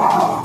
Oh,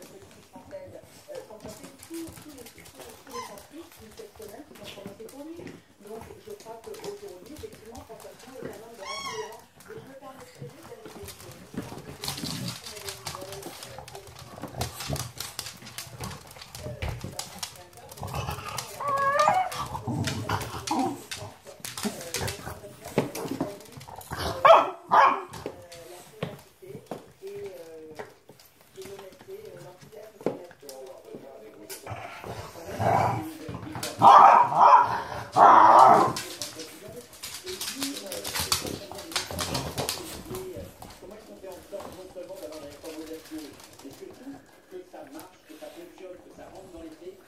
Comment est-ce qu'on fait en sorte d'avoir des formes modestes et surtout que ça marche, que ça fonctionne, que ça rentre dans l'été?